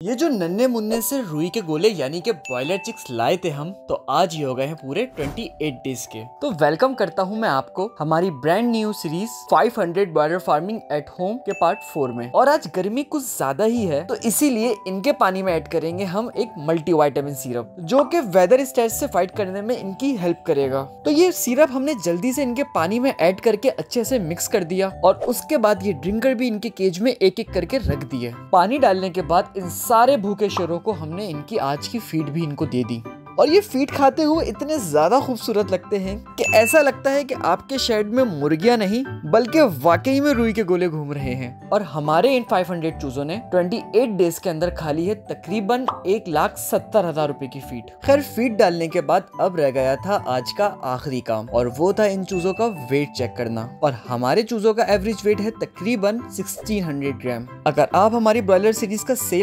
ये जो नन्हे मुन्ने से रुई के गोले यानी के बॉयलर चिक्स लाए थे हम तो आज ही हो गए हैं पूरे 28 डेज़ के। तो वेलकम करता हूँ मैं आपको हमारी brand new series 500 boiler farming at home के पार्ट फोर में। और आज गर्मी कुछ ज़्यादा ही है तो इसीलिए इनके पानी में ऐड करेंगे हम एक मल्टी वाइटामिन सिरप जो की वेदर स्टेज से फाइट करने में इनकी हेल्प करेगा। तो ये सिरप हमने जल्दी से इनके पानी में एड करके अच्छे से मिक्स कर दिया, और उसके बाद ये ड्रिंकर भी इनके केज में एक एक करके रख दिए। पानी डालने के बाद इन सारे भूखे शेरों को हमने इनकी आज की फ़ीड भी इनको दे दी। और ये फ़ीड खाते हुए इतने ज़्यादा खूबसूरत लगते हैं कि ऐसा लगता है कि आपके शेड में मुर्गियाँ नहीं, बल्कि वाकई में रुई के गोले घूम रहे हैं। और हमारे इन 500 चूजों ने 28 डेज़ के अंदर खाली है तकरीबन एक लाख सत्तर हज़ार रूपए की फ़ीड खैर फ़ीड डालने के बाद अब रह गया था आज का आखिरी काम, और वो था इन चूजों का वेट चेक करना। और हमारे चूजों का एवरेज वेट है तकरीबन 1600 ग्राम अगर आप हमारी ब्रॉयलर सीरीज़ का